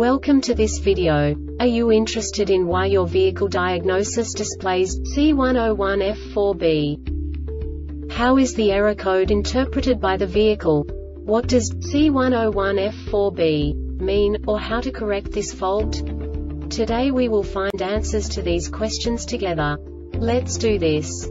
Welcome to this video. Are you interested in why your vehicle diagnosis displays C101F4B? How is the error code interpreted by the vehicle? What does C101F4B mean, or how to correct this fault? Today we will find answers to these questions together. Let's do this.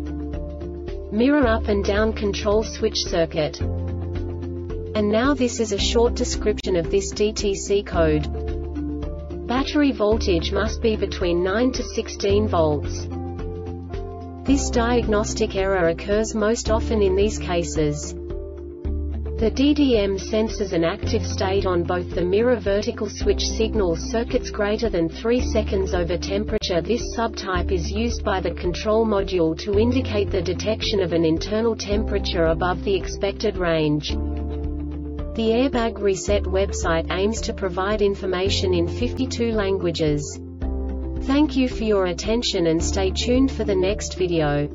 mirror up and down control switch circuit. And now this is a short description of this DTC code. Battery voltage must be between 9 to 16 volts. This diagnostic error occurs most often in these cases. The DDM senses an active state on both the mirror vertical switch signal circuits greater than 3 seconds over temperature. This subtype is used by the control module to indicate the detection of an internal temperature above the expected range. The Airbag Reset website aims to provide information in 52 languages. Thank you for your attention and stay tuned for the next video.